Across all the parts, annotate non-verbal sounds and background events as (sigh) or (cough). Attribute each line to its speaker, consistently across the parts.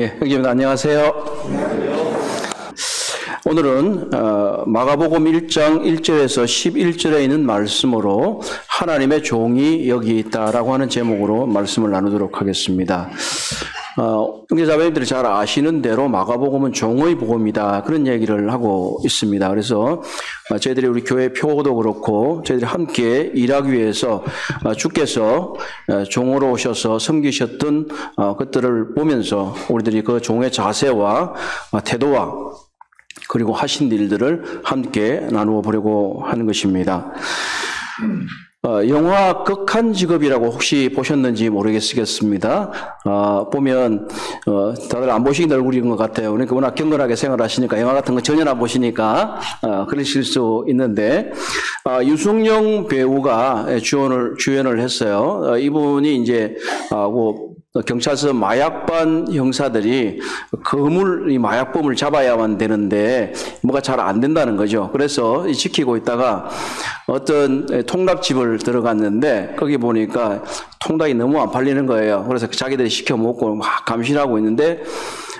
Speaker 1: 예, 형제님 안녕하세요. 오늘은 어, 마가복음 1장 1절에서 11절에 있는 말씀으로 하나님의 종이 여기 있다라고 하는 제목으로 말씀을 나누도록 하겠습니다. 어, 형제자매님들이 잘 아시는 대로 마가복음은 종의 복음이다 그런 얘기를 하고 있습니다. 그래서 어, 저희들이 우리 교회 표도 그렇고 저희들이 함께 일하기 위해서 어, 주께서 어, 종으로 오셔서 섬기셨던 어, 것들을 보면서 우리들이 그 종의 자세와 어, 태도와 그리고 하신 일들을 함께 나누어 보려고 하는 것입니다. 어, 영화 극한 직업이라고 혹시 보셨는지 모르겠습니다. 어, 보면 어, 다들 안 보시긴 얼굴인 것 같아요. 그러니까 워낙 경건하게 생활하시니까 영화 같은 거 전혀 안 보시니까 어, 그러실 수 있는데 어, 유승용 배우가 주연을 주연을 했어요. 어, 이분이 이제 어, 뭐 경찰서 마약반 형사들이 거물 이 마약범을 잡아야만 되는데 뭐가 잘 안 된다는 거죠. 그래서 지키고 있다가 어떤 통닭집을 들어갔는데 거기 보니까 통닭이 너무 안 팔리는 거예요. 그래서 자기들이 시켜 먹고 막 감시하고 있는데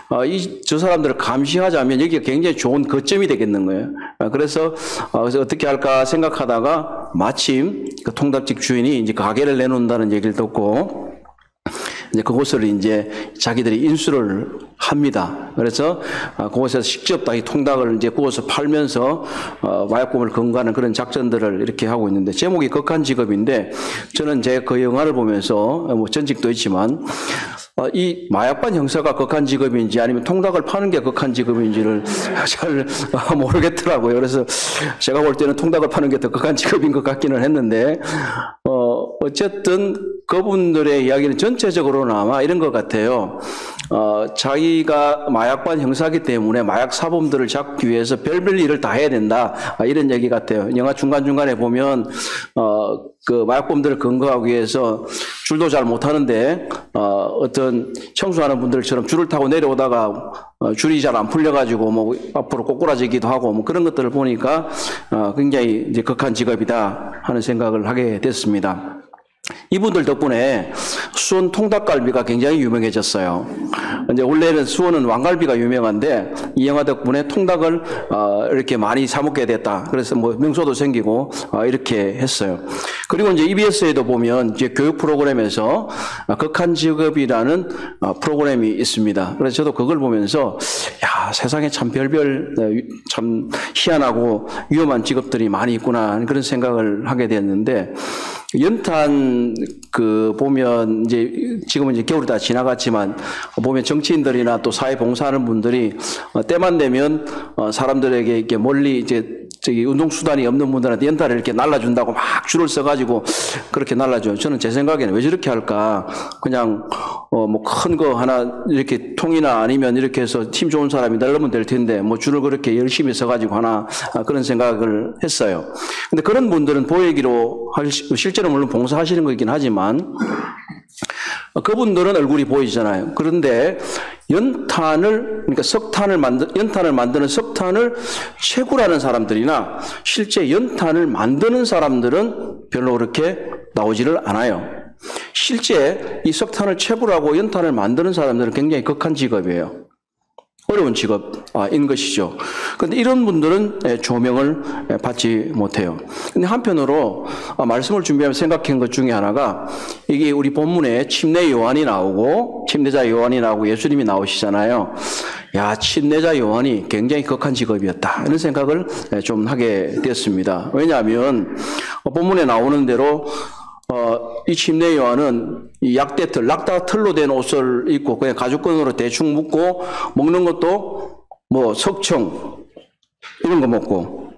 Speaker 1: 어, 이, 저 사람들을 감시하자면 여기가 굉장히 좋은 거점이 되겠는 거예요. 어, 그래서, 어, 그래서 어떻게 할까 생각하다가 마침 그 통닭집 주인이 이제 가게를 내놓는다는 얘기를 듣고 이제 그곳을 이제 자기들이 인수를 합니다. 그래서 어, 그곳에서 직접 다 이 통닭을 이제 구워서 팔면서 어, 마약범을 건거하는 그런 작전들을 이렇게 하고 있는데 제목이 극한 직업인데 저는 제 그 영화를 보면서 어, 뭐 전직도 있지만 어, 이 마약반 형사가 극한 직업인지 아니면 통닭을 파는 게 극한 직업인지를 (laughs) 잘 어, 모르겠더라고요. 그래서 제가 볼 때는 통닭을 파는 게 더 극한 직업인 것 같기는 했는데 어, 어쨌든 그분들의 이야기는 전체적으로는 아마 이런 것 같아요. 어, 자기가 마약반 형사기 때문에 마약 사범들을 잡기 위해서 별별 일을 다 해야 된다. 아, 이런 얘기 같아요. 영화 중간중간에 보면, 어, 그 마약범들을 근거하기 위해서 줄도 잘 못하는데, 어, 어떤 청소하는 분들처럼 줄을 타고 내려오다가 어, 줄이 잘 안 풀려가지고 뭐 앞으로 꼬꾸라지기도 하고 뭐 그런 것들을 보니까 어, 굉장히 이제 극한 직업이다 하는 생각을 하게 됐습니다. 이분들 덕분에 수원 통닭갈비가 굉장히 유명해졌어요. 이제 원래는 수원은 왕갈비가 유명한데 이 영화 덕분에 통닭을 어, 이렇게 많이 사 먹게 됐다. 그래서 뭐 명소도 생기고 어, 이렇게 했어요. 그리고 이제 EBS에도 보면 이제 교육 프로그램에서 어, 극한 직업이라는 어, 프로그램이 있습니다. 그래서 저도 그걸 보면서 야 세상에 참 별별 어, 참 희한하고 위험한 직업들이 많이 있구나 그런 생각을 하게 됐는데. 연탄 그 보면 이제 지금은 이제 겨울이 다 지나갔지만 보면 정치인들이나 또 사회 봉사하는 분들이 어, 때만 되면 어, 사람들에게 이렇게 멀리 이제 저기 운동 수단이 없는 분들한테 연탄을 이렇게 날라준다고 막 줄을 서가지고 그렇게 날라줘요. 저는 제 생각에는 왜 저렇게 할까? 그냥 어 뭐 큰 거 하나 이렇게 통이나 아니면 이렇게 해서 팀 좋은 사람이 날르면 될 텐데 뭐 줄을 그렇게 열심히 서가지고 하나 아, 그런 생각을 했어요. 근데 그런 분들은 보이기로 할 실제로 물론 봉사하시는 거긴 하지만 그분들은 얼굴이 보이잖아요. 그런데 연탄을 그러니까 석탄을 만드 연탄을 만드는 석탄을 채굴하는 사람들이나 실제 연탄을 만드는 사람들은 별로 그렇게 나오지를 않아요. 실제 이 석탄을 채굴하고 연탄을 만드는 사람들은 굉장히 극한 직업이에요. 어려운 직업인 것이죠. 그런데 이런 분들은 조명을 받지 못해요. 근데 한편으로 말씀을 준비하면서 생각한 것 중에 하나가 이게 우리 본문에 침례 요한이 나오고 침례자 요한이 나오고 예수님이 나오시잖아요. 야, 침례자 요한이 굉장히 극한 직업이었다. 이런 생각을 좀 하게 됐습니다. 왜냐하면 본문에 나오는 대로 어, 이 침례 요한은 이 약대틀, 낙타 틀로 된 옷을 입고 그냥 가죽끈으로 대충 묶고 먹는 것도 뭐 석청 이런 거 먹고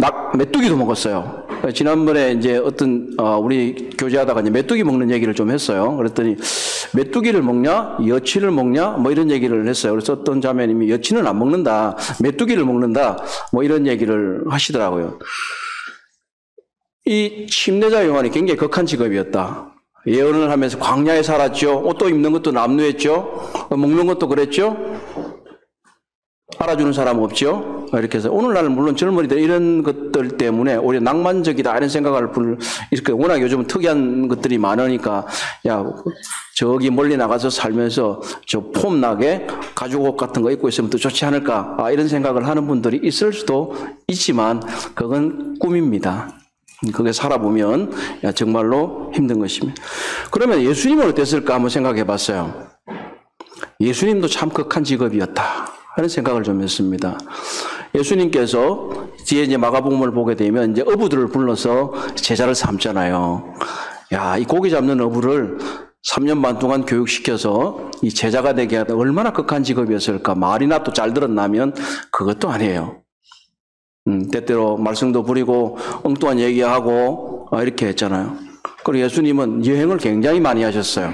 Speaker 1: 낙 메뚜기도 먹었어요. 지난번에 이제 어떤 어, 우리 교제하다가 이제 메뚜기 먹는 얘기를 좀 했어요. 그랬더니 메뚜기를 먹냐, 여치를 먹냐, 뭐 이런 얘기를 했어요. 그래서 어떤 자매님이 여치는 안 먹는다, 메뚜기를 먹는다, 뭐 이런 얘기를 하시더라고요. 이 침례자 요한이 굉장히 극한 직업이었다. 예언을 하면서 광야에 살았죠. 옷도 입는 것도 남루했죠. 먹는 것도 그랬죠. 알아주는 사람 없죠. 이렇게 해서 오늘날 물론 젊은이들 이런 것들 때문에 오히려 낭만적이다 이런 생각을 불 이렇게 워낙 요즘 특이한 것들이 많으니까 야 저기 멀리 나가서 살면서 저 폼나게 가죽 옷 같은 거 입고 있으면 더 좋지 않을까 아, 이런 생각을 하는 분들이 있을 수도 있지만 그건 꿈입니다. 그게 살아보면 정말로 힘든 것입니다. 그러면 예수님은 어땠을까 한번 생각해 봤어요. 예수님도 참 극한 직업이었다. 하는 생각을 좀 했습니다. 예수님께서 뒤에 이제 마가복음을 보게 되면 이제 어부들을 불러서 제자를 삼잖아요. 야, 이 고기 잡는 어부를 3년 반 동안 교육시켜서 이 제자가 되게 하다 얼마나 극한 직업이었을까. 말이나 또 잘 들었나면 그것도 아니에요. 음, 때때로 말썽도 부리고 엉뚱한 얘기하고 어, 이렇게 했잖아요. 그리고 예수님은 여행을 굉장히 많이 하셨어요.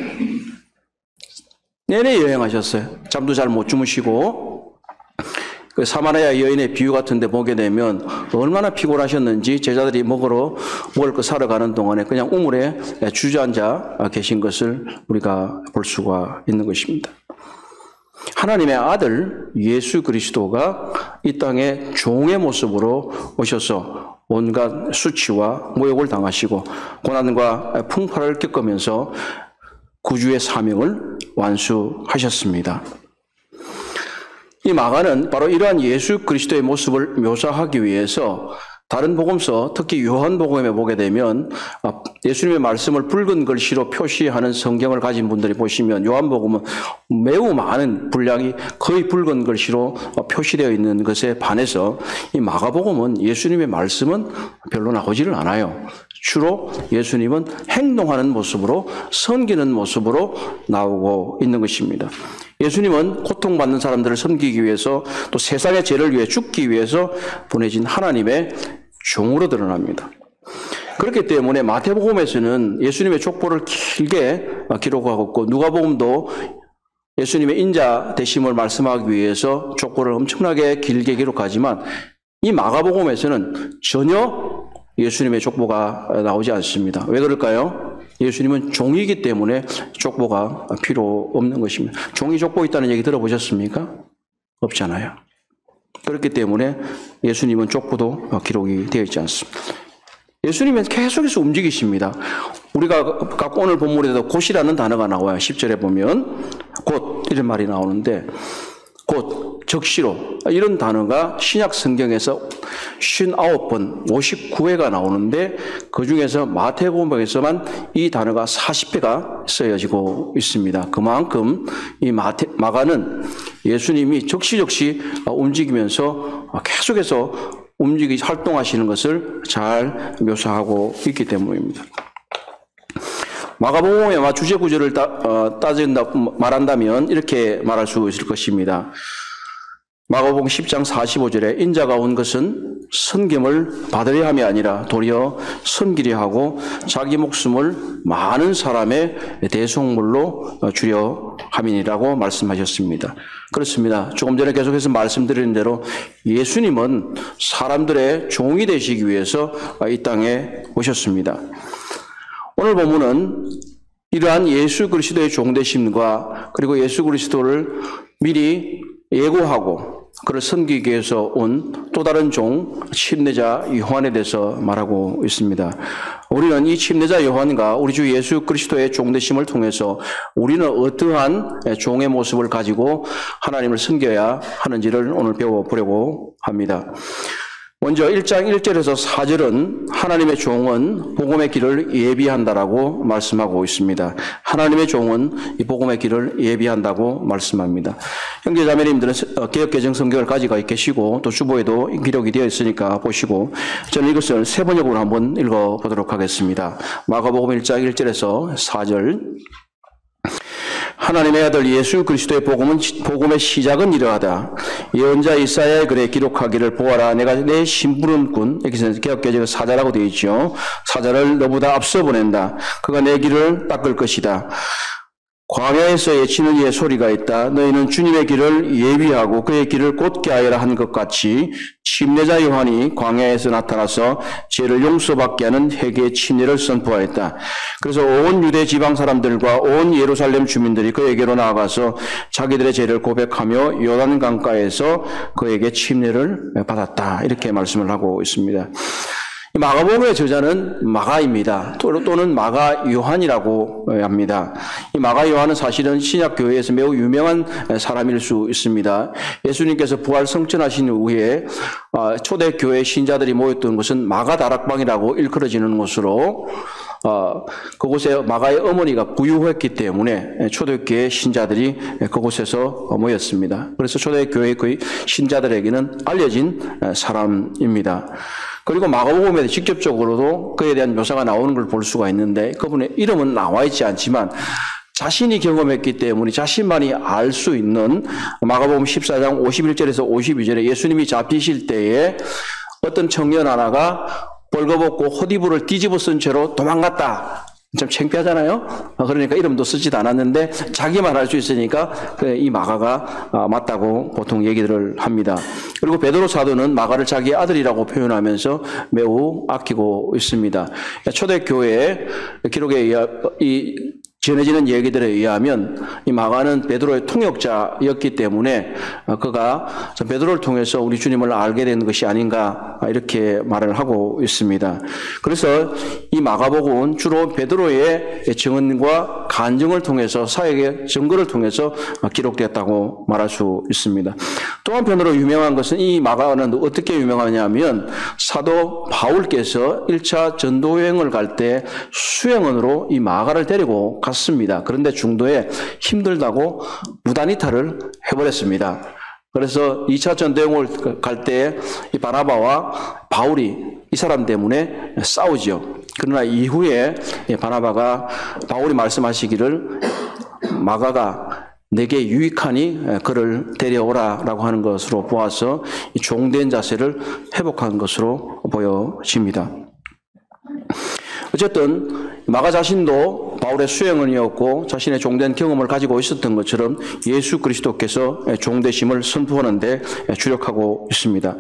Speaker 1: 내내 여행하셨어요. 잠도 잘 못 주무시고 그 사마리아 여인의 비유 같은데 보게 되면 얼마나 피곤하셨는지 제자들이 먹으러 먹을 거 사러 가는 동안에 그냥 우물에 주저앉아 계신 것을 우리가 볼 수가 있는 것입니다. 하나님의 아들 예수 그리스도가 이 땅에 종의 모습으로 오셔서 온갖 수치와 모욕을 당하시고 고난과 풍파를 겪으면서 구주의 사명을 완수하셨습니다. 이 마가는 바로 이러한 예수 그리스도의 모습을 묘사하기 위해서 다른 복음서, 특히 요한복음에 보게 되면 아, 예수님의 말씀을 붉은 글씨로 표시하는 성경을 가진 분들이 보시면 요한복음은 매우 많은 분량이 거의 붉은 글씨로 표시되어 있는 것에 반해서 이 마가복음은 예수님의 말씀은 별로 나오지를 않아요. 주로 예수님은 행동하는 모습으로 섬기는 모습으로 나오고 있는 것입니다. 예수님은 고통받는 사람들을 섬기기 위해서 또 세상의 죄를 위해 죽기 위해서 보내진 하나님의 종으로 드러납니다. 그렇기 때문에 마태복음에서는 예수님의 족보를 길게 기록하고 있고 누가복음도 예수님의 인자 되심을 말씀하기 위해서 족보를 엄청나게 길게 기록하지만 이 마가복음에서는 전혀 예수님의 족보가 나오지 않습니다. 왜 그럴까요? 예수님은 종이기 때문에 족보가 필요 없는 것입니다. 종이 족보 있다는 얘기 들어보셨습니까? 없잖아요. 그렇기 때문에 예수님은 족보도 기록이 되어 있지 않습니다. 예수님은 계속해서 움직이십니다. 우리가 갖고 오늘 본문에도 곧이라는 단어가 나와요. 10절에 보면 곧 이런 말이 나오는데 곧 적시로 이런 단어가 신약 성경에서 59번 59회가 나오는데 그 중에서 마태복음에서만 이 단어가 40회가 쓰여지고 있습니다. 그만큼 이 마태, 마가는 예수님이 적시적시 움직이면서 계속해서 움직이 활동하시는 것을 잘 묘사하고 있기 때문입니다. 마가복음의 주제 구절을 따, 어, 따진다 말한다면 이렇게 말할 수 있을 것입니다. 마가복음 10장 45절에 인자가 온 것은 선김을 받으려 함이 아니라 도리어 섬기려 하고 자기 목숨을 많은 사람의 대속물로 주려 함이니라고 말씀하셨습니다. 그렇습니다. 조금 전에 계속해서 말씀드린 대로 예수님은 사람들의 종이 되시기 위해서 이 땅에 오셨습니다. 오늘 본문은 이러한 예수 그리스도의 종되심과 그리고 예수 그리스도를 미리 예고하고 그를 섬기기 위해서 온 또 다른 종 침례자 요한에 대해서 말하고 있습니다. 우리는 이 침례자 요한과 우리 주 예수 그리스도의 종되심을 통해서 우리는 어떠한 종의 모습을 가지고 하나님을 섬겨야 하는지를 오늘 배워보려고 합니다. 먼저 1장 1절에서 4절은 하나님의 종은 복음의 길을 예비한다라고 말씀하고 있습니다. 하나님의 종은 이 복음의 길을 예비한다고 말씀합니다. 형제 자매님들은 어, 개혁개정 성경을 가지고 계시고 또 주보에도 기록이 되어 있으니까 보시고 저는 이것을 세 번역으로 한번 읽어보도록 하겠습니다. 마가복음 1장 1절에서 4절 하나님의 아들 예수 그리스도의 복음은 복음의 시작은 이러하다. 예언자 이사야의 글에 기록하기를 보아라. 내가 내 심부름꾼 여기서 개혁개정의 사자라고 되어 있죠. 사자를 너보다 앞서 보낸다. 그가 내 길을 닦을 것이다. 광야에서 예치는 이의 소리가 있다. 너희는 주님의 길을 예비하고 그의 길을 곧게 하여라 한 것 같이 침례자 요한이 광야에서 나타나서 죄를 용서받게 하는 회개의 침례를 선포하였다. 그래서 온 유대 지방 사람들과 온 예루살렘 주민들이 그에게로 나아가서 자기들의 죄를 고백하며 요단 강가에서 그에게 침례를 받았다. 이렇게 말씀을 하고 있습니다. 이 마가복음의 저자는 마가입니다. 또는 마가 요한이라고 합니다. 이 마가 요한은 사실은 신약 교회에서 매우 유명한 사람일 수 있습니다. 예수님께서 부활 성천하신 후에 아, 초대 교회 신자들이 모였던 곳은 마가 다락방이라고 일컬어지는 곳으로 어, 그곳에 마가의 어머니가 구유했기 때문에 초대교회 신자들이 그곳에서 모였습니다. 그래서 초대교회 의 신자들에게는 알려진 사람입니다. 그리고 마가복음에 직접적으로도 그에 대한 묘사가 나오는 걸 볼 수가 있는데 그분의 이름은 나와 있지 않지만 자신이 경험했기 때문에 자신만이 알 수 있는 마가복음 14장 51절에서 52절에 예수님이 잡히실 때에 어떤 청년 하나가 벌거벗고 헛이불을 뒤집어 쓴 채로 도망갔다. 좀 창피하잖아요. 어, 그러니까 이름도 쓰지도 않았는데 자기만 할수 있으니까 그이 마가가 어, 맞다고 보통 얘기들을 합니다. 그리고 베드로 사도는 마가를 자기의 아들이라고 표현하면서 매우 아끼고 있습니다. 초대교회 기록에 이 전해지는 얘기들에 의하면 이 마가는 베드로의 통역자였기 때문에 그가 베드로를 통해서 우리 주님을 알게 된 것이 아닌가 이렇게 말을 하고 있습니다. 그래서 이 마가복음은 주로 베드로의 증언과 간증을 통해서 사역의 증거를 통해서 기록되었다고 말할 수 있습니다. 또 한편으로 유명한 것은 이 마가는 어떻게 유명하냐면 사도 바울께서 1차 전도 여행을 갈 때 수행원으로 이 마가를 데리고. 갔습니다. 그런데 중도에 힘들다고 무단이탈을 해버렸습니다. 그래서 2차 전대용을 갈 때 이 바나바와 바울이 이 사람 때문에 싸우지요. 그러나 이후에 바나바가 바울이 말씀하시기를 마가가 내게 유익하니 그를 데려오라라고 하는 것으로 보아서 종된 자세를 회복한 것으로 보여집니다. 어쨌든 마가 자신도 바울의 수행원이었고 자신의 종된 경험을 가지고 있었던 것처럼 예수 그리스도께서 종되심을 선포하는데 주력하고 있습니다.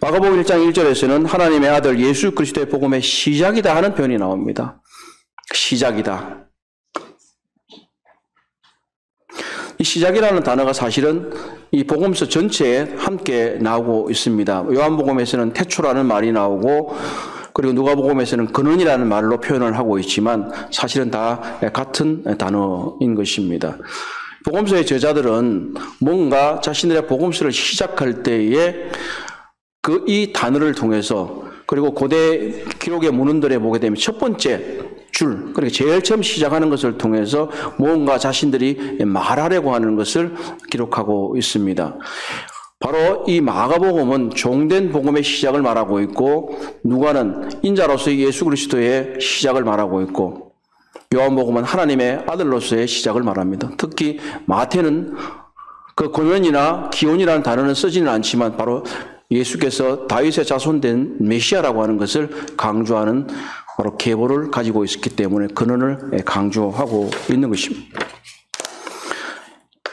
Speaker 1: 마가복음 1장 1절에서는 하나님의 아들 예수 그리스도의 복음의 시작이다 하는 표현이 나옵니다. 시작이다. 이 시작이라는 단어가 사실은 이 복음서 전체에 함께 나오고 있습니다. 요한복음에서는 태초라는 말이 나오고 그리고 누가복음에서는 근원이라는 말로 표현을 하고 있지만 사실은 다 같은 단어인 것입니다. 복음서의 저자들은 뭔가 자신들의 복음서를 시작할 때에 그 이 단어를 통해서 그리고 고대 기록의 문헌들에 보게 되면 첫 번째 줄, 그러니까 제일 처음 시작하는 것을 통해서 뭔가 자신들이 말하려고 하는 것을 기록하고 있습니다. 바로 이 마가복음은 종된 복음의 시작을 말하고 있고 누가는 인자로서의 예수 그리스도의 시작을 말하고 있고 요한복음은 하나님의 아들로서의 시작을 말합니다. 특히 마태는 그 권원이나 기원이라는 단어는 쓰지는 않지만 바로 예수께서 다윗의 자손된 메시아라고 하는 것을 강조하는 바로 계보를 가지고 있었기 때문에 근원을 강조하고 있는 것입니다.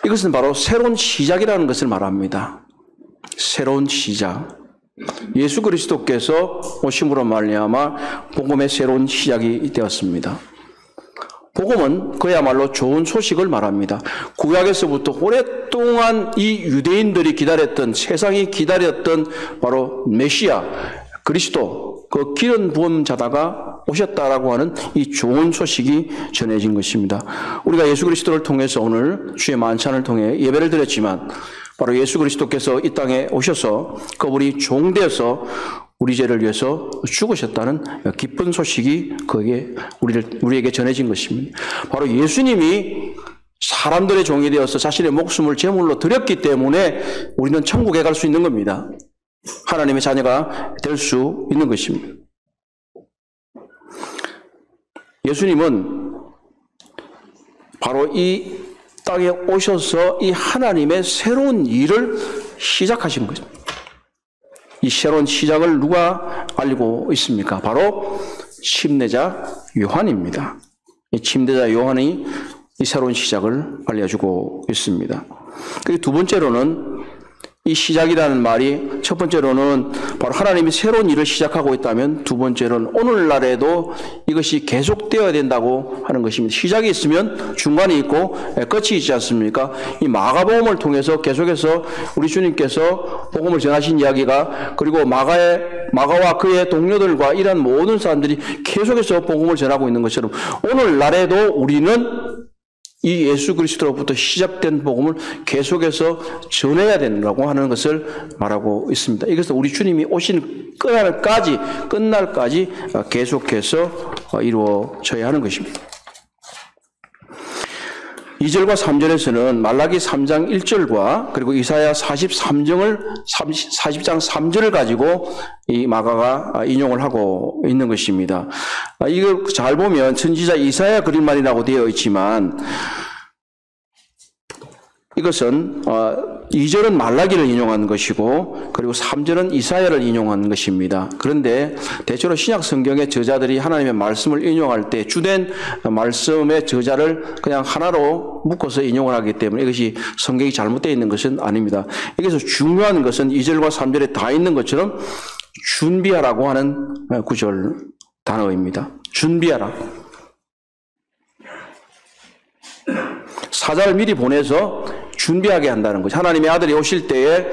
Speaker 1: 이것은 바로 새로운 시작이라는 것을 말합니다. 새로운 시작. 예수 그리스도께서 오심으로 말미암아 복음의 새로운 시작이 되었습니다. 복음은 그야말로 좋은 소식을 말합니다. 구약에서부터 오랫동안 이 유대인들이 기다렸던 세상이 기다렸던 바로 메시아 그리스도 그 기름 부음 자다가 오셨다라고 하는 이 좋은 소식이 전해진 것입니다. 우리가 예수 그리스도를 통해서 오늘 주의 만찬을 통해 예배를 드렸지만 바로 예수 그리스도께서 이 땅에 오셔서 그분이 종되어서 우리 죄를 위해서 죽으셨다는 기쁜 소식이 그에게 우리를 우리에게 전해진 것입니다. 바로 예수님이 사람들의 종이 되어서 자신의 목숨을 제물로 드렸기 때문에 우리는 천국에 갈 수 있는 겁니다. 하나님의 자녀가 될 수 있는 것입니다. 예수님은 바로 이 땅에 오셔서 이 하나님의 새로운 일을 시작하신 거죠. 이 새로운 시작을 누가 알리고 있습니까? 바로 침례자 요한입니다. 이 침례자 요한이 이 새로운 시작을 알려주고 있습니다. 그리고 두 번째로는 이 시작이라는 말이 첫 번째로는 바로 하나님이 새로운 일을 시작하고 있다면 두 번째로는 오늘날에도 이것이 계속되어야 된다고 하는 것입니다. 시작이 있으면 중간이 있고 끝이 있지 않습니까? 이 마가복음을 통해서 계속해서 우리 주님께서 복음을 전하신 이야기가 그리고 마가의 마가와 그의 동료들과 이런 모든 사람들이 계속해서 복음을 전하고 있는 것처럼 오늘날에도 우리는 이 예수 그리스도로부터 시작된 복음을 계속해서 전해야 된다고 하는 것을 말하고 있습니다. 이것은 우리 주님이 오신 끝날까지 끝날까지 계속해서 이루어져야 하는 것입니다. 2절과 3절에서는 말라기 3장 1절과 그리고 이사야 43장을 40장 3절을 가지고 이 마가가 인용을 하고 있는 것입니다. 아, 이걸 잘 보면 선지자 이사야 그린 말이라고 되어 있지만 이것은 2절은 어, 말라기를 인용한 것이고 그리고 3절은 이사야를 인용한 것입니다. 그런데 대체로 신약 성경의 저자들이 하나님의 말씀을 인용할 때 주된 말씀의 저자를 그냥 하나로 묶어서 인용을 하기 때문에 이것이 성경이 잘못되어 있는 것은 아닙니다. 여기서 중요한 것은 2절과 3절에 다 있는 것처럼 준비하라고 하는 구절 단어입니다. 준비하라. 사자를 미리 보내서 준비하게 한다는 거죠. 하나님의 아들이 오실 때에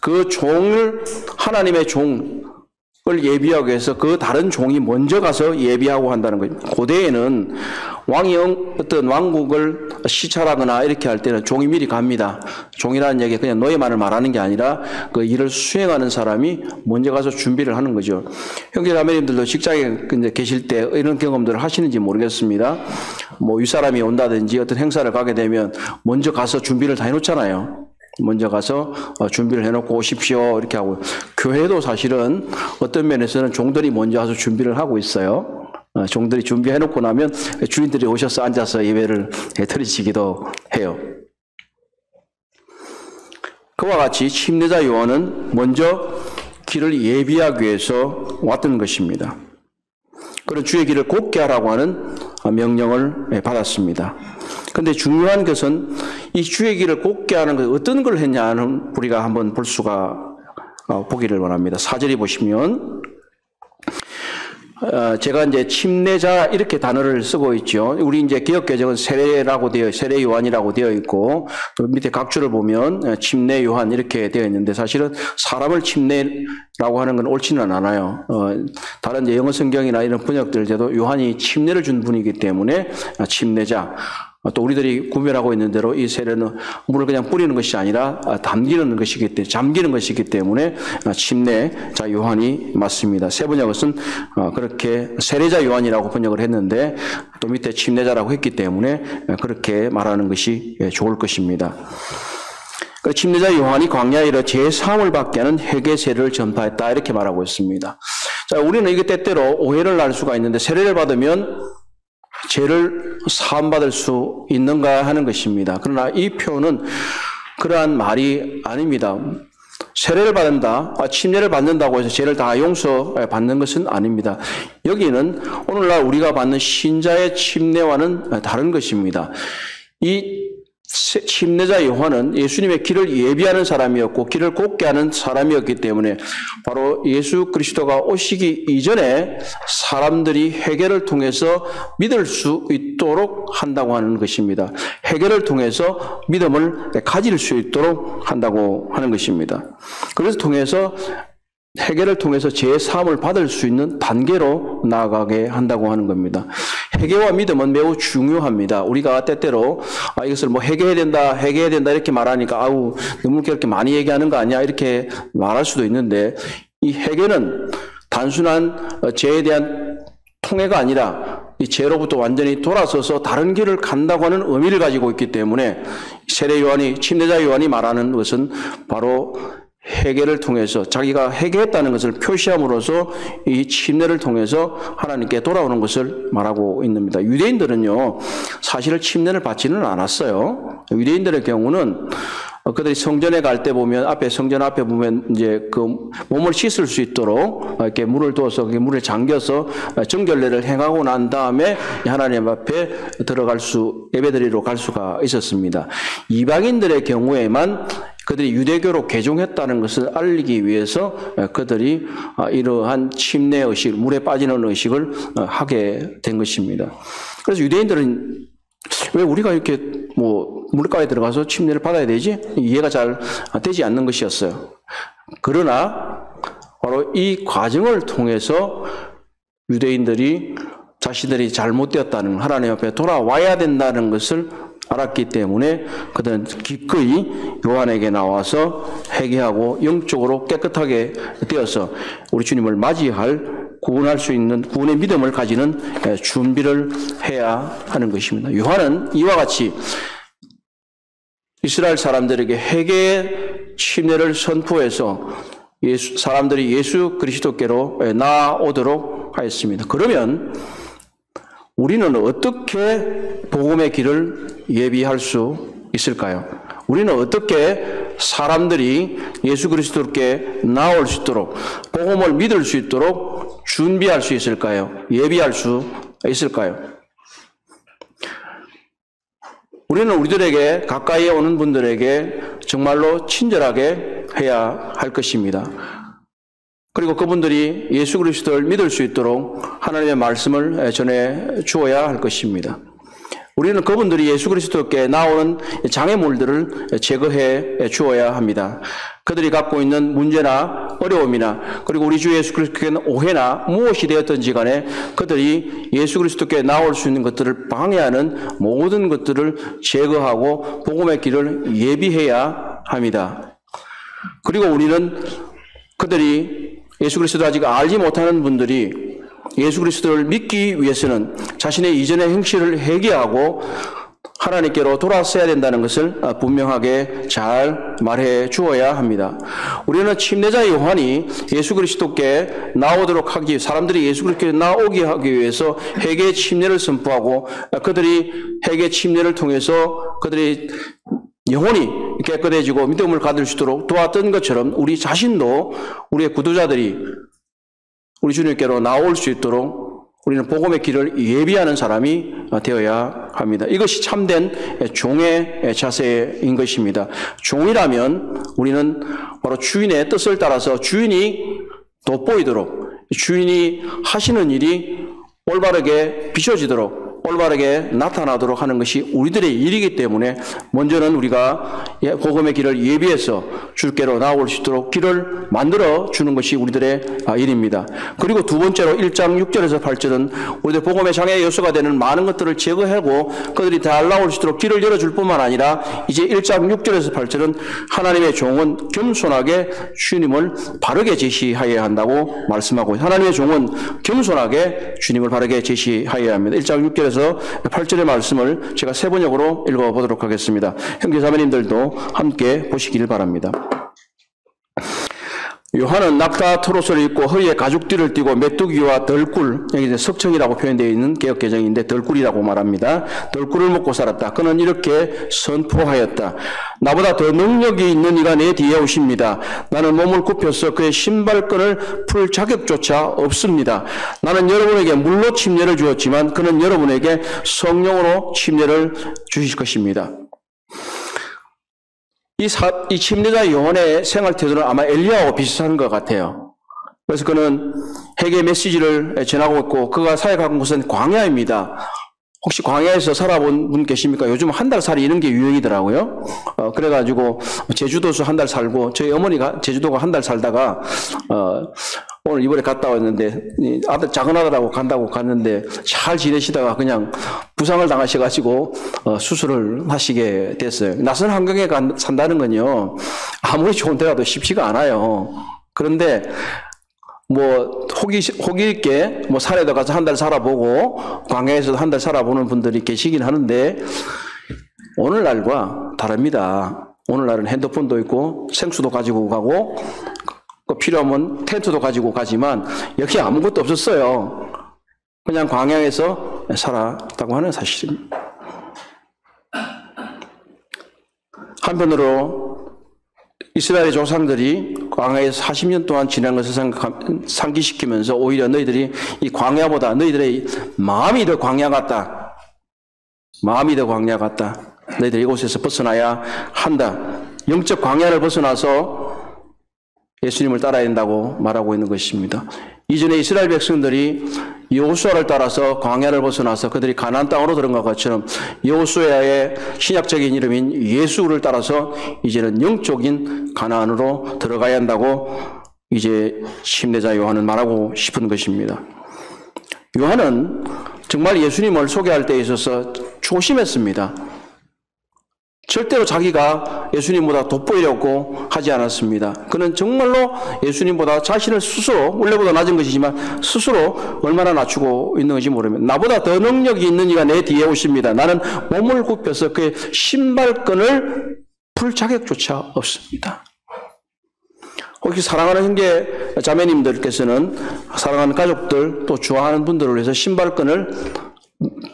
Speaker 1: 그 종을 하나님의 종 을 예비하기 위해서 그 다른 종이 먼저 가서 예비하고 한다는 거죠. 고대에는 왕이 어떤 왕국을 시찰하거나 이렇게 할 때는 종이 미리 갑니다. 종이라는 얘기 그냥 노예만을 말하는 게 아니라 그 일을 수행하는 사람이 먼저 가서 준비를 하는 거죠. 형제 자매님들도 직장에 계실 때 이런 경험들을 하시는지 모르겠습니다. 뭐 윗사람이 온다든지 어떤 행사를 가게 되면 먼저 가서 준비를 다 해놓잖아요. 먼저 가서 어, 준비를 해놓고 오십시오 이렇게 하고 교회도 사실은 어떤 면에서는 종들이 먼저 와서 준비를 하고 있어요. 어, 종들이 준비해놓고 나면 주인들이 오셔서 앉아서 예배를 드리시기도 해요. 그와 같이 침례자 요한은 먼저 길을 예비하기 위해서 왔던 것입니다. 그런 주의 길을 곱게 하라고 하는 명령을 받았습니다. 그런데 중요한 것은 이 주의 길을 곱게 하는 것 어떤 걸 했냐는 우리가 한번 볼 수가 어, 보기를 원합니다. 사절이 보시면 어, 제가 이제 침례자 이렇게 단어를 쓰고 있죠. 우리 이제 기억 개정은 세례라고 되어 세례 요한이라고 되어 있고 밑에 각주를 보면 어, 침례 요한 이렇게 되어 있는데 사실은 사람을 침례라고 하는 건 옳지는 않아요. 어, 다른 영어 성경이나 이런 번역들에도 요한이 침례를 준 분이기 때문에 침례자 또 우리들이 구별하고 있는 대로 이 세례는 물을 그냥 뿌리는 것이 아니라 담기는 것이기 때문에 잠기는 것이기 때문에 침례 자 요한이 맞습니다. 세 것은 어, 그렇게 세례자 요한이라고 번역을 했는데 또 밑에 침례자라고 했기 때문에 그렇게 말하는 것이 좋을 것입니다. 침례자 요한이 광야에 이르 제3을 받게 하는 회개 세례를 전파했다 이렇게 말하고 있습니다. 자, 우리는 이게 때때로 오해를 날 수가 있는데 세례를 받으면 죄를 사함받을 수 있는가 하는 것입니다. 그러나 이 표는 그러한 말이 아닙니다. 세례를 받는다, 아, 침례를 받는다고 해서 죄를 다 용서받는 것은 아닙니다. 여기는 오늘날 우리가 받는 신자의 침례와는 다른 것입니다. 이 침례자 요한은 예수님의 길을 예비하는 사람이었고 길을 곱게 하는 사람이었기 때문에 바로 예수 그리스도가 오시기 이전에 사람들이 회개를 통해서 믿을 수 있도록 한다고 하는 것입니다. 회개를 통해서 믿음을 가질 수 있도록 한다고 하는 것입니다. 그래서 통해서 회개를 통해서 제 사함을 받을 수 있는 단계로 나아가게 한다고 하는 겁니다. 회개와 믿음은 매우 중요합니다. 우리가 때때로 아, 이것을 뭐 회개해야 된다, 회개해야 된다 이렇게 말하니까 아우 너무 그렇게 많이 얘기하는 거 아니야 이렇게 말할 수도 있는데 이 회개는 단순한 죄에 대한 통해가 아니라 이 죄로부터 완전히 돌아서서 다른 길을 간다고 하는 의미를 가지고 있기 때문에 세례 요한이 침례자 요한이 말하는 것은 바로 회개를 통해서 자기가 회개했다는 것을 표시함으로써 이 침례를 통해서 하나님께 돌아오는 것을 말하고 있습니다. 유대인들은요, 사실을 침례를 받지는 않았어요. 유대인들의 경우는 그들이 성전에 갈 때 보면 앞에 성전 앞에 보면 이제 그 몸을 씻을 수 있도록 이렇게 물을 두어서 물에 잠겨서 정결례를 행하고 난 다음에 하나님 앞에 들어갈 수 예배드리러 갈 수가 있었습니다. 이방인들의 경우에만 그들이 유대교로 개종했다는 것을 알리기 위해서 그들이 이러한 침례 의식, 물에 빠지는 의식을 하게 된 것입니다. 그래서 유대인들은 왜 우리가 이렇게 뭐 물가에 들어가서 침례를 받아야 되지? 이해가 잘 되지 않는 것이었어요. 그러나 바로 이 과정을 통해서 유대인들이 자신들이 잘못되었다는 하나님 앞에 돌아와야 된다는 것을 알았기 때문에 그들은 기꺼이 요한에게 나와서 회개하고 영적으로 깨끗하게 되어서 우리 주님을 맞이할 구원할 수 있는 구원의 믿음을 가지는 준비를 해야 하는 것입니다. 요한은 이와 같이 이스라엘 사람들에게 회개의 침례를 선포해서 예수, 사람들이 예수 그리스도께로 나오도록 하였습니다. 그러면 우리는 어떻게 복음의 길을 예비할 수 있을까요? 우리는 어떻게 사람들이 예수 그리스도께 나올 수 있도록 복음을 믿을 수 있도록 준비할 수 있을까요? 예비할 수 있을까요? 우리는 우리들에게 가까이 오는 분들에게 정말로 친절하게 해야 할 것입니다. 그리고 그분들이 예수 그리스도를 믿을 수 있도록 하나님의 말씀을 전해 주어야 할 것입니다. 우리는 그분들이 예수 그리스도께 나오는 장애물들을 제거해 주어야 합니다. 그들이 갖고 있는 문제나 어려움이나 그리고 우리 주 예수 그리스도께는 오해나 무엇이 되었든지 간에 그들이 예수 그리스도께 나올 수 있는 것들을 방해하는 모든 것들을 제거하고 복음의 길을 예비해야 합니다. 그리고 우리는 그들이 예수 그리스도를 아직 알지 못하는 분들이 예수 그리스도를 믿기 위해서는 자신의 이전의 행실을 회개하고 하나님께로 돌아서야 된다는 것을 분명하게 잘 말해 주어야 합니다. 우리는 침례자 요한이 예수 그리스도께 나오도록 하기, 사람들이 예수 그리스도께 나오게 하기 위해서 회개 침례를 선포하고 그들이 회개 침례를 통해서 그들이 영혼이 깨끗해지고 믿음을 가질 수 있도록 도왔던 것처럼 우리 자신도 우리의 구도자들이 우리 주님께로 나올 수 있도록 우리는 복음의 길을 예비하는 사람이 되어야 합니다. 이것이 참된 종의 자세인 것입니다. 종이라면 우리는 바로 주인의 뜻을 따라서 주인이 돋보이도록 주인이 하시는 일이 올바르게 비춰지도록 올바르게 나타나도록 하는 것이 우리들의 일이기 때문에 먼저는 우리가 예, 복음의 길을 예비해서 주께로 나올 수 있도록 길을 만들어 주는 것이 우리들의 아, 일입니다. 그리고 두 번째로 1장 6절에서 8절은 우리들 복음의 장애 요소가 되는 많은 것들을 제거하고 그들이 잘 나올 수 있도록 길을 열어줄 뿐만 아니라 이제 1장 6절에서 8절은 하나님의 종은 겸손하게 주님을 바르게 제시하여야 한다고 말씀하고 하나님의 종은 겸손하게 주님을 바르게 제시하여야 합니다. 1장 6절에서 1절에서 8절의 말씀을 제가 세 번역으로 읽어보도록 하겠습니다. 형제 자매님들도 함께 보시기를 바랍니다. 요한은 낙타 토로스를 입고 허리에 가죽띠를 띠고 메뚜기와 덜꿀, 여기 이제 석청이라고 표현되어 있는 개혁개정인데 덜꿀이라고 말합니다. 덜꿀을 먹고 살았다. 그는 이렇게 선포하였다. 나보다 더 능력이 있는 이가 내 뒤에 오십니다. 나는 몸을 굽혀서 그의 신발끈을 풀 자격조차 없습니다. 나는 여러분에게 물로 침례를 주었지만 그는 여러분에게 성령으로 침례를 주실 것입니다. 이, 사, 이 침례자 요한의 생활 태도는 아마 엘리야와 비슷한 것 같아요. 그래서 그는 해계 메시지를 전하고 있고 그가 사역한 곳은 광야입니다. 혹시 광야에서 살아본 분 계십니까? 요즘 한 달 살이 이런 게 유행이더라고요. 어, 그래가지고 제주도에서 한 달 살고 저희 어머니가 제주도가 한 달 살다가 어, 오늘 이번에 갔다 왔는데 아들 작은 아들하고 간다고 갔는데 잘 지내시다가 그냥 부상을 당하셔가지고 어, 수술을 하시게 됐어요. 낯선 환경에 간, 산다는 건요 아무리 좋은 데 가도 쉽지가 않아요. 그런데 뭐 호기 호기 있게 뭐 산에도 가서 한 달 살아보고 광야에서도 한 달 살아보는 분들이 계시긴 하는데 오늘날과 다릅니다. 오늘날은 핸드폰도 있고 생수도 가지고 가고 그 필요하면 텐트도 가지고 가지만 역시 아무것도 없었어요. 그냥 광야에서 살았다고 하는 사실입니다. 한편으로 이스라엘의 조상들이 광야에서 40년 동안 지난 것을 상기시키면서 오히려 너희들이 이 광야보다 너희들의 마음이 더 광야 같다. 마음이 더 광야 같다. 너희들 이곳에서 벗어나야 한다. 영적 광야를 벗어나서 예수님을 따라야 된다고 말하고 있는 것입니다. 이전에 이스라엘 백성들이 여호수아를 따라서 광야를 벗어나서 그들이 가나안 땅으로 들어간 것처럼 여호수아의 신약적인 이름인 예수를 따라서 이제는 영적인 가나안으로 들어가야 한다고 이제 침례자 요한은 말하고 싶은 것입니다. 요한은 정말 예수님을 소개할 때에 있어서 조심했습니다. 절대로 자기가 예수님보다 돋보이려고 하지 않았습니다. 그는 정말로 예수님보다 자신을 스스로, 원래보다 낮은 것이지만 스스로 얼마나 낮추고 있는 건지 모릅니다. 나보다 더 능력이 있는 이가 내 뒤에 오십니다. 나는 몸을 굽혀서 그의 신발끈을 풀 자격조차 없습니다. 혹시 사랑하는 형제 자매님들께서는 사랑하는 가족들 또 좋아하는 분들을 위해서 신발끈을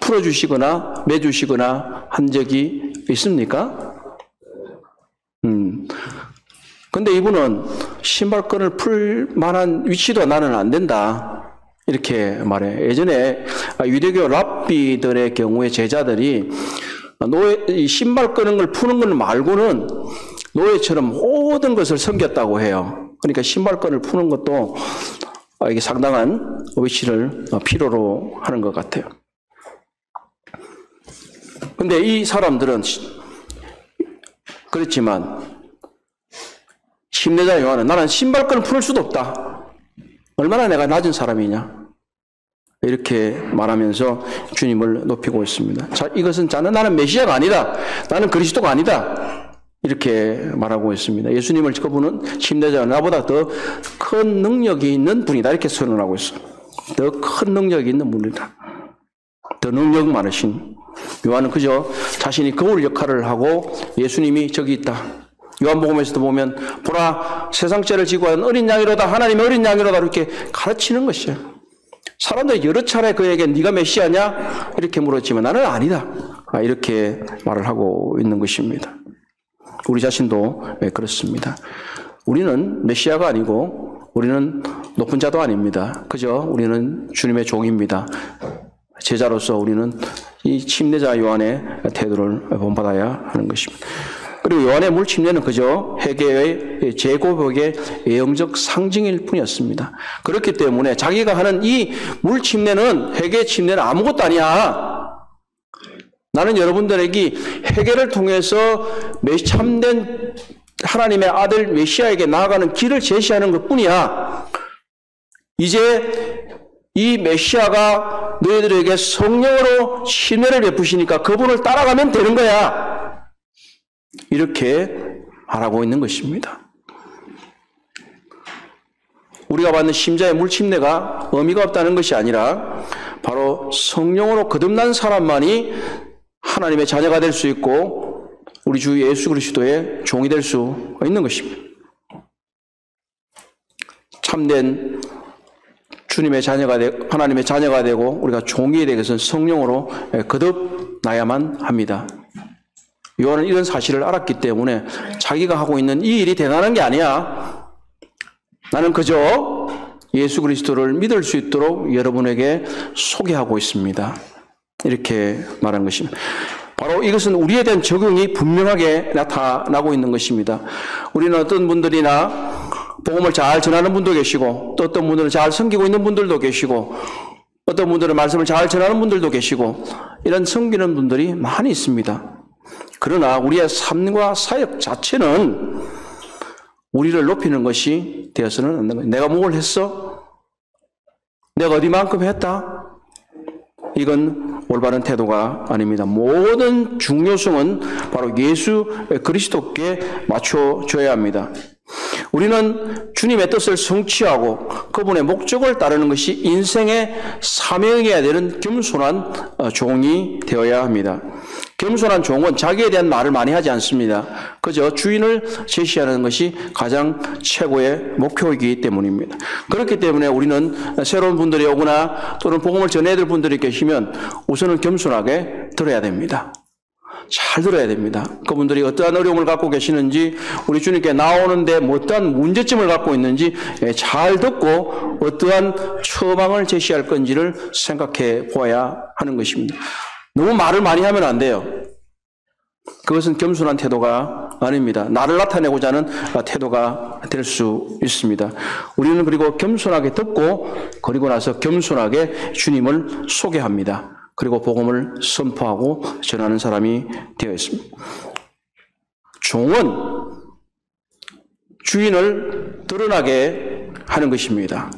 Speaker 1: 풀어주시거나 매주시거나 한 적이 있습니까? 음. 근데 이분은 신발끈을 풀 만한 위치도 나는 안 된다. 이렇게 말해. 예전에 유대교 랍비들의 경우에 제자들이 노예, 신발 끄는 걸 푸는 걸 말고는 노예처럼 모든 것을 섬겼다고 해요. 그러니까 신발끈을 푸는 것도 이게 상당한 위치를 필요로 하는 것 같아요. 근데 이 사람들은 그렇지만 심내자 요한은 나는 신발끈을 풀 수도 없다. 얼마나 내가 낮은 사람이냐. 이렇게 말하면서 주님을 높이고 있습니다. 자, 이것은 자는 나는 메시아가 아니다. 나는 그리스도가 아니다. 이렇게 말하고 있습니다. 예수님을 그분은 침례자가 나보다 더 큰 능력이 있는 분이다. 이렇게 선언하고 있어. 더 큰 능력이 있는 분이다. 더 능력 많으신. 요한은 그저 자신이 거울 역할을 하고 예수님이 저기 있다. 요한복음에서도 보면 보라 세상 죄를 지고 한 어린 양이로다 하나님의 어린 양이로다 이렇게 가르치는 것이에요. 사람들이 여러 차례 그에게 네가 메시아냐 이렇게 물었지만 나는 아니다. 아, 이렇게 말을 하고 있는 것입니다. 우리 자신도 예, 그렇습니다. 우리는 메시아가 아니고 우리는 높은 자도 아닙니다. 그저 우리는 주님의 종입니다. 제자로서 우리는 이 침례자 요한의 태도를 본받아야 하는 것입니다. 그리고 요한의 물 침례는 그저 회개의 제고벽의 예형적 상징일 뿐이었습니다. 그렇기 때문에 자기가 하는 이 물 침례는 회개 침례는 아무것도 아니야. 나는 여러분들에게 회개를 통해서 참된 하나님의 아들 메시아에게 나아가는 길을 제시하는 것 뿐이야. 이제 이 메시아가 너희들에게 성령으로 신뢰를 베푸시니까 그분을 따라가면 되는 거야. 이렇게 말하고 있는 것입니다. 우리가 받는 심자의 물침례가 의미가 없다는 것이 아니라 바로 성령으로 거듭난 사람만이 하나님의 자녀가 될 수 있고 우리 주 예수 그리스도의 종이 될 수 있는 것입니다. 참된 주님의 자녀가 되 하나님의 자녀가 되고 우리가 종이 되기 위해서는 성령으로 거듭나야만 합니다. 요한은 이런 사실을 알았기 때문에 자기가 하고 있는 이 일이 대단한 게 아니야. 나는 그저 예수 그리스도를 믿을 수 있도록 여러분에게 소개하고 있습니다. 이렇게 말한 것입니다. 바로 이것은 우리에 대한 적용이 분명하게 나타나고 있는 것입니다. 우리는 어떤 분들이나 복음을 잘 전하는 분도 계시고 또 어떤 분들은 잘 섬기고 있는 분들도 계시고 어떤 분들은 말씀을 잘 전하는 분들도 계시고 이런 섬기는 분들이 많이 있습니다. 그러나 우리의 삶과 사역 자체는 우리를 높이는 것이 되어서는 없는 거예요. 내가 뭘 했어? 내가 어디만큼 했다? 이건 올바른 태도가 아닙니다. 모든 중요성은 바로 예수 그리스도께 맞춰줘야 합니다. 우리는 주님의 뜻을 성취하고 그분의 목적을 따르는 것이 인생의 사명이어야 되는 겸손한 어, 종이 되어야 합니다. 겸손한 종은 자기에 대한 말을 많이 하지 않습니다. 그저 주인을 제시하는 것이 가장 최고의 목표이기 때문입니다. 그렇기 때문에 우리는 새로운 분들이 오거나 또는 복음을 전해야 분들이 계시면 우선은 겸손하게 들어야 됩니다. 잘 들어야 됩니다. 그분들이 어떠한 어려움을 갖고 계시는지, 우리 주님께 나오는데 뭐 어떠한 문제점을 갖고 있는지 예, 잘 듣고 어떠한 처방을 제시할 건지를 생각해 보아야 하는 것입니다. 너무 말을 많이 하면 안 돼요. 그것은 겸손한 태도가 아닙니다. 나를 나타내고자 하는 태도가 될 수 있습니다. 우리는 그리고 겸손하게 듣고 그리고 나서 겸손하게 주님을 소개합니다. 그리고 복음을 선포하고 전하는 사람이 되어 있습니다. 종은 주인을 드러나게 하는 것입니다.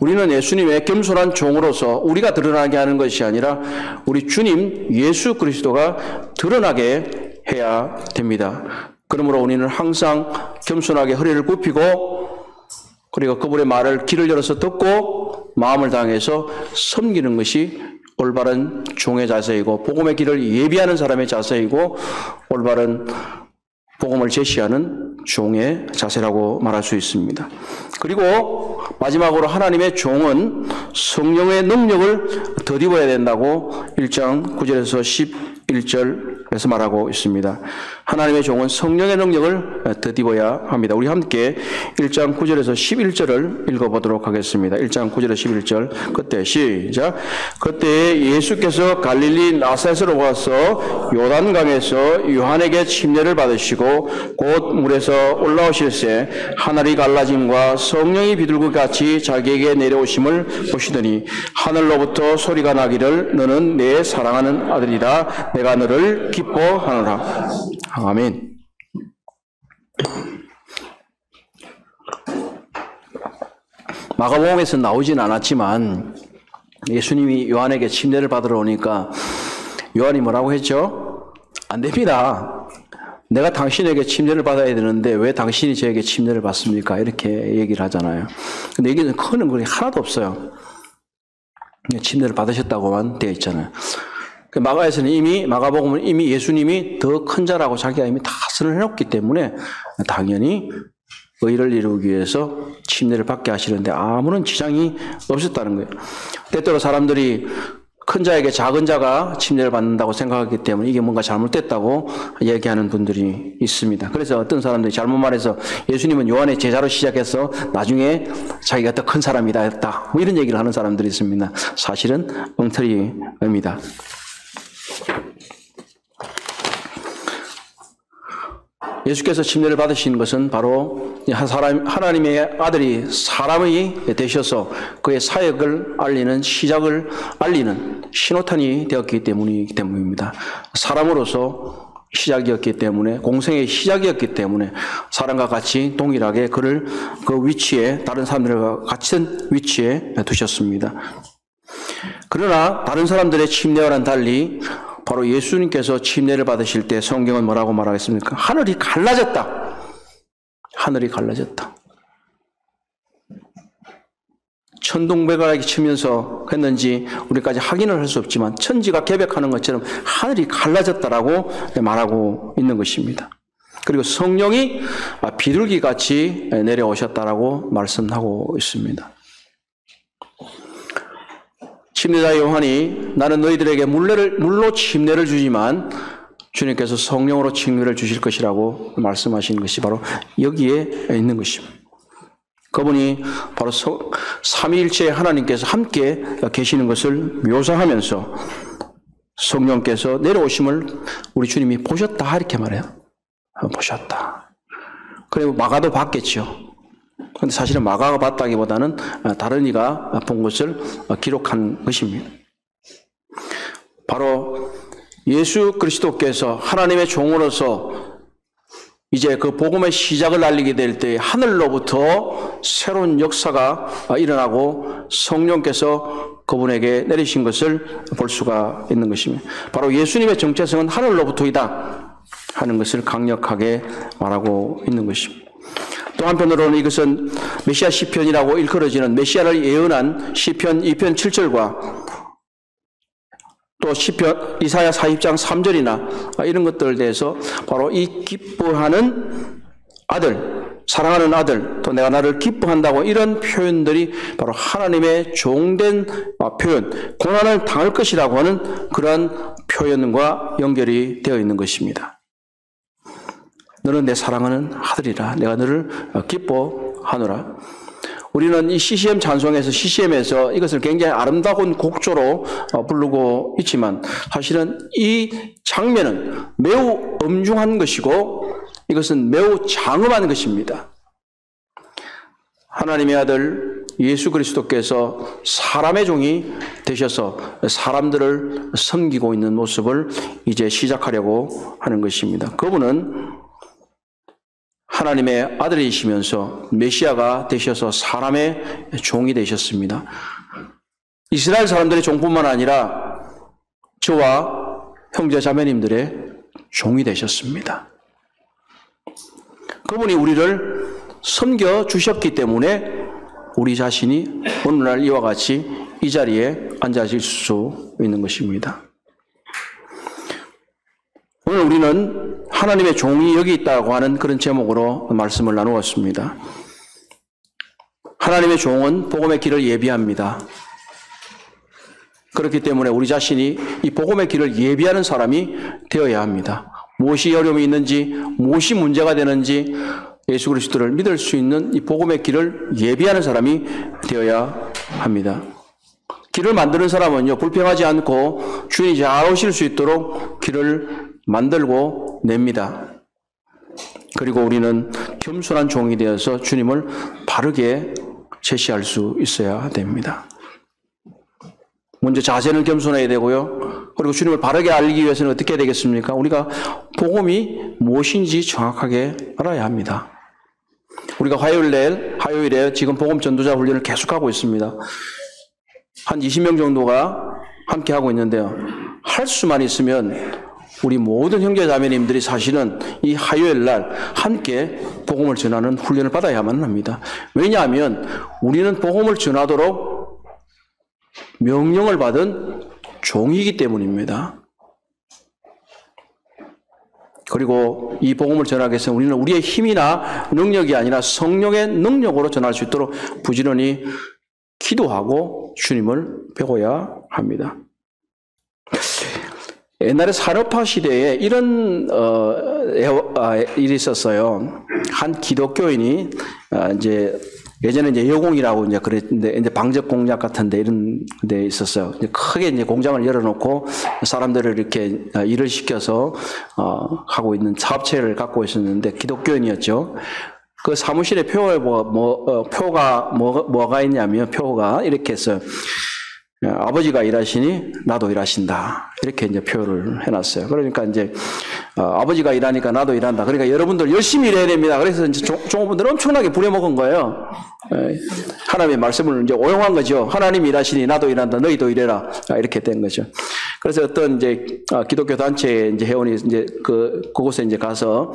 Speaker 1: 우리는 예수님의 겸손한 종으로서 우리가 드러나게 하는 것이 아니라 우리 주님 예수 그리스도가 드러나게 해야 됩니다. 그러므로 우리는 항상 겸손하게 허리를 굽히고 그리고 그분의 말을 길을 열어서 듣고 마음을 당해서 섬기는 것이 올바른 종의 자세이고 복음의 길을 예비하는 사람의 자세이고 올바른 복음을 제시하는 종의 자세라고 말할 수 있습니다. 그리고 마지막으로 하나님의 종은 성령의 능력을 덧입어야 된다고 1장 9절에서 11절에서 말하고 있습니다. 하나님의 종은 성령의 능력을 덧입어야 합니다. 우리 함께 1장 9절에서 11절을 읽어보도록 하겠습니다. 1장 9절에서 11절 그때 시작 그때 예수께서 갈릴리 나사렛으로 와서 요단강에서 요한에게 침례를 받으시고 곧 물에서 올라오실새 하늘이 갈라짐과 성령이 비둘기 같이 자기에게 내려오심을 보시더니 하늘로부터 소리가 나기를 너는 내 사랑하는 아들이다 내가 너를 기뻐하노라 아멘. 마가복음에서 나오진 않았지만 예수님이 요한에게 침례를 받으러 오니까 요한이 뭐라고 했죠? 안 됩니다. 내가 당신에게 침례를 받아야 되는데 왜 당신이 저에게 침례를 받습니까? 이렇게 얘기를 하잖아요. 근데 여기는 크는 글이 하나도 없어요. 침례를 받으셨다고만 되어 있잖아요. 그 마가에서는 이미 마가복음은 이미 예수님이 더 큰 자라고 자기가 이미 다 선언해놓기 때문에 당연히 의를 이루기 위해서 침례를 받게 하시는데 아무런 지장이 없었다는 거예요. 때때로 사람들이 큰 자에게 작은 자가 침례를 받는다고 생각하기 때문에 이게 뭔가 잘못됐다고 얘기하는 분들이 있습니다. 그래서 어떤 사람들이 잘못 말해서 예수님은 요한의 제자로 시작해서 나중에 자기가 더 큰 사람이다 했다. 뭐 이런 얘기를 하는 사람들이 있습니다. 사실은 엉터리입니다. 예수께서 침례를 받으신 것은 바로 사람, 하나님의 아들이 사람이 되셔서 그의 사역을 알리는 시작을 알리는 신호탄이 되었기 때문이기 때문입니다. 사람으로서 시작이었기 때문에 공생의 시작이었기 때문에 사람과 같이 동일하게 그를 그 위치에 다른 사람들과 같은 위치에 두셨습니다. 그러나 다른 사람들의 침례와는 달리 바로 예수님께서 침례를 받으실 때 성경은 뭐라고 말하겠습니까? 하늘이 갈라졌다. 하늘이 갈라졌다. 천둥배가락이 치면서 했는지 우리까지 확인을 할 수 없지만 천지가 개벽하는 것처럼 하늘이 갈라졌다라고 말하고 있는 것입니다. 그리고 성령이 비둘기 같이 내려오셨다라고 말씀하고 있습니다. 침례자 요한이 나는 너희들에게 물레를, 물로 침례를 주지만 주님께서 성령으로 침례를 주실 것이라고 말씀하신 것이 바로 여기에 있는 것입니다. 그분이 바로 삼위일체 하나님께서 함께 계시는 것을 묘사하면서 성령께서 내려오심을 우리 주님이 보셨다 이렇게 말해요. 보셨다. 그리고 마가도 봤겠죠. 그런데 사실은 마가가 봤다기보다는 다른 이가 본 것을 기록한 것입니다. 바로 예수 그리스도께서 하나님의 종으로서 이제 그 복음의 시작을 알리게 될 때 하늘로부터 새로운 역사가 일어나고 성령께서 그분에게 내리신 것을 볼 수가 있는 것입니다. 바로 예수님의 정체성은 하늘로부터이다 하는 것을 강력하게 말하고 있는 것입니다. 또 한편으로는 이것은 메시아 시편이라고 일컬어지는 메시아를 예언한 시편 2편 7절과 또 시편 이사야 40장 3절이나 이런 것들에 대해서 바로 이 기뻐하는 아들, 사랑하는 아들, 또 내가 나를 기뻐한다고 이런 표현들이 바로 하나님의 종된 표현, 고난을 당할 것이라고 하는 그런 표현과 연결이 되어 있는 것입니다. 너는 내 사랑하는 아들이라. 내가 너를 기뻐하노라. 우리는 이 CCM 찬송에서 CCM에서 이것을 굉장히 아름다운 곡조로 어, 부르고 있지만 사실은 이 장면은 매우 엄중한 것이고 이것은 매우 장엄한 것입니다. 하나님의 아들 예수 그리스도께서 사람의 종이 되셔서 사람들을 섬기고 있는 모습을 이제 시작하려고 하는 것입니다. 그분은 하나님의 아들이시면서 메시아가 되셔서 사람의 종이 되셨습니다. 이스라엘 사람들의 종뿐만 아니라 저와 형제 자매님들의 종이 되셨습니다. 그분이 우리를 섬겨 주셨기 때문에 우리 자신이 오늘날 이와 같이 이 자리에 앉아질 수 있는 것입니다. 오늘 우리는 하나님의 종이 여기 있다고 하는 그런 제목으로 말씀을 나누었습니다. 하나님의 종은 복음의 길을 예비합니다. 그렇기 때문에 우리 자신이 이 복음의 길을 예비하는 사람이 되어야 합니다. 무엇이 어려움이 있는지, 무엇이 문제가 되는지 예수 그리스도를 믿을 수 있는 이 복음의 길을 예비하는 사람이 되어야 합니다. 길을 만드는 사람은요, 불평하지 않고 주인이 잘 오실 수 있도록 길을 만들고 냅니다. 그리고 우리는 겸손한 종이 되어서 주님을 바르게 제시할 수 있어야 됩니다. 먼저 자세는 겸손해야 되고요. 그리고 주님을 바르게 알기 위해서는 어떻게 되겠습니까? 우리가 복음이 무엇인지 정확하게 알아야 합니다. 우리가 화요일 날, 화요일에 지금 복음 전도자 훈련을 계속하고 있습니다. 한 20명 정도가 함께 하고 있는데요. 할 수만 있으면 우리 모든 형제 자매님들이 사실은 이 화요일 날 함께 복음을 전하는 훈련을 받아야만 합니다. 왜냐하면 우리는 복음을 전하도록 명령을 받은 종이기 때문입니다. 그리고 이 복음을 전하기 위해서 우리는 우리의 힘이나 능력이 아니라 성령의 능력으로 전할 수 있도록 부지런히 기도하고 주님을 배워야 합니다. 옛날에 산업화 시대에 이런 어, 아, 일이 있었어요. 한 기독교인이 아, 이제 예전에 이제 여공이라고 이제 그랬는데 이제 방적 공약 같은데 이런 데 있었어요. 크게 이제 공장을 열어놓고 사람들을 이렇게 어, 일을 시켜서 어, 하고 있는 사업체를 갖고 있었는데 기독교인이었죠. 그 사무실에 표에 뭐, 뭐 어, 표가 뭐, 뭐가 있냐면 표가 이렇게 예, 아버지가 일하시니 나도 일하신다. 이렇게 이제 표를 해놨어요. 그러니까 이제 어, 아버지가 일하니까 나도 일한다. 그러니까 여러분들 열심히 일해야 됩니다. 그래서 이제 종업원들 엄청나게 부려먹은 거예요. 예, 하나님의 말씀을 이제 오용한 거죠. 하나님 일하시니 나도 일한다. 너희도 일해라. 아, 이렇게 된 거죠. 그래서 어떤 이제 아, 기독교 단체 이제 회원이 이제 그 그곳에 이제 가서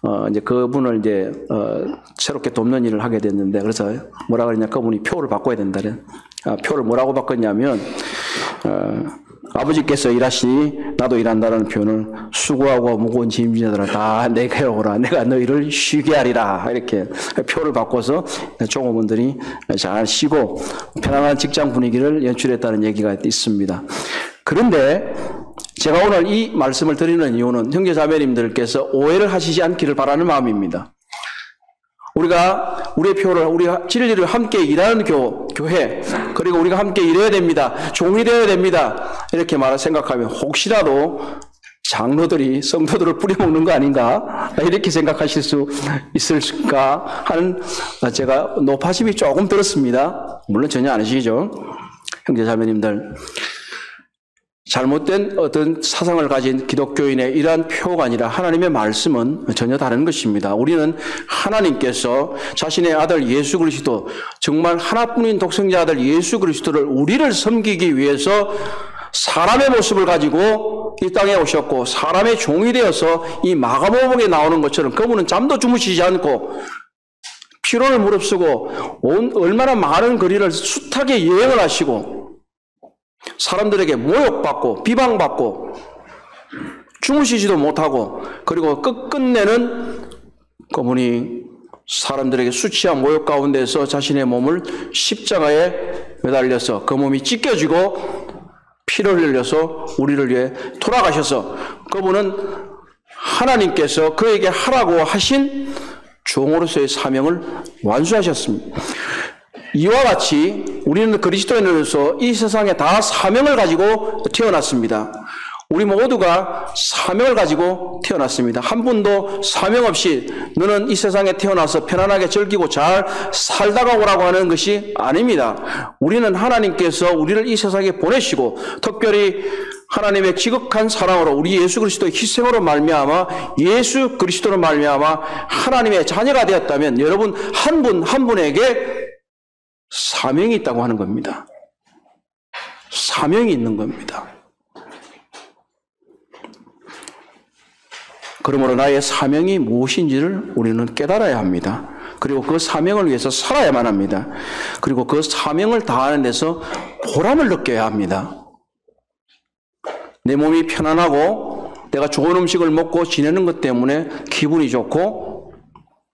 Speaker 1: 어 이제 그분을 이제 어 새롭게 돕는 일을 하게 됐는데 그래서 뭐라 그러냐 그분이 표를 바꿔야 된다. 아, 표를 뭐라고 바꿨냐면 어, 아버지께서 일하시니 나도 일한다는 표현을 수고하고 무거운 짐지자들아 다 내게 오라 내가 너희를 쉬게 하리라 이렇게 표를 바꿔서 종업원들이 잘 쉬고 편안한 직장 분위기를 연출했다는 얘기가 있습니다. 그런데 제가 오늘 이 말씀을 드리는 이유는 형제자매님들께서 오해를 하시지 않기를 바라는 마음입니다. 우리가 우리의 표를 우리 진리를 함께 일하는 교, 교회 그리고 우리가 함께 일해야 됩니다. 종이 되어야 됩니다. 이렇게 말을 생각하면 혹시라도 장로들이 성도들을 뿌려먹는 거 아닌가 이렇게 생각하실 수 있을까 하는 제가 높아심이 조금 들었습니다. 물론 전혀 아니시죠, 형제 자매님들. 잘못된 어떤 사상을 가진 기독교인의 이러한 표가 아니라 하나님의 말씀은 전혀 다른 것입니다. 우리는 하나님께서 자신의 아들 예수 그리스도 정말 하나뿐인 독생자 아들 예수 그리스도를 우리를 섬기기 위해서 사람의 모습을 가지고 이 땅에 오셨고 사람의 종이 되어서 이 마가복음에 나오는 것처럼 그분은 잠도 주무시지 않고 피로를 무릅쓰고 온, 얼마나 많은 거리를 숱하게 여행을 하시고 사람들에게 모욕받고 비방받고 주무시지도 못하고 그리고 끝끝내는 그분이 사람들에게 수치한 모욕 가운데서 자신의 몸을 십자가에 매달려서 그 몸이 찢겨지고 피를 흘려서 우리를 위해 돌아가셔서 그분은 하나님께서 그에게 하라고 하신 종으로서의 사명을 완수하셨습니다. 이와 같이 우리는 그리스도인으로서 이 세상에 다 사명을 가지고 태어났습니다. 우리 모두가 사명을 가지고 태어났습니다. 한 분도 사명 없이 너는 이 세상에 태어나서 편안하게 즐기고 잘 살다가 오라고 하는 것이 아닙니다. 우리는 하나님께서 우리를 이 세상에 보내시고 특별히 하나님의 지극한 사랑으로 우리 예수 그리스도의 희생으로 말미암아 예수 그리스도로 말미암아 하나님의 자녀가 되었다면 여러분 한 분한 분에게 사명이 있다고 하는 겁니다. 사명이 있는 겁니다. 그러므로 나의 사명이 무엇인지를 우리는 깨달아야 합니다. 그리고 그 사명을 위해서 살아야만 합니다. 그리고 그 사명을 다하는 데서 보람을 느껴야 합니다. 내 몸이 편안하고 내가 좋은 음식을 먹고 지내는 것 때문에 기분이 좋고